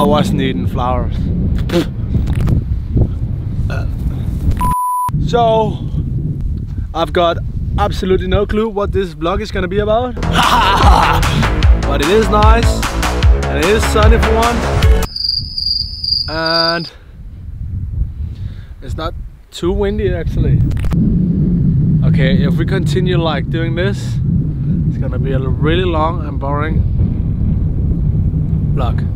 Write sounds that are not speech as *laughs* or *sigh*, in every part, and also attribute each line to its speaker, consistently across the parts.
Speaker 1: I wasn't eating flowers. Uh. so, I've got absolutely no clue what this vlog is gonna be about. *laughs* but it is nice, and it is sunny for one. And it's not too windy actually. Okay, if we continue like doing this, it's gonna be a really long and boring vlog.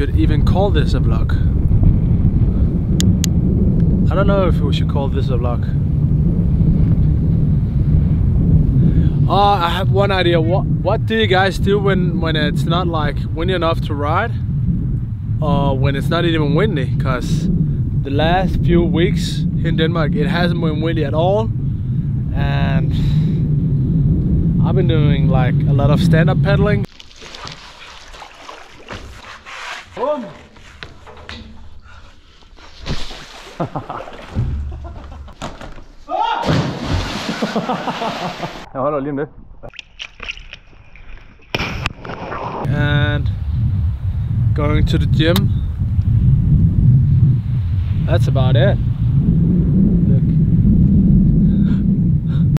Speaker 1: Should even call this a vlog. I don't know if we should call this a vlog. Oh, I have one idea. What what do you guys do when when it's not like windy enough to ride, or when it's not even windy? Cause the last few weeks in Denmark it hasn't been windy at all, and I've been doing like a lot of stand-up paddling. Boom.
Speaker 2: Jeg holder lige om lidt.
Speaker 1: and going to the gym. That's about it.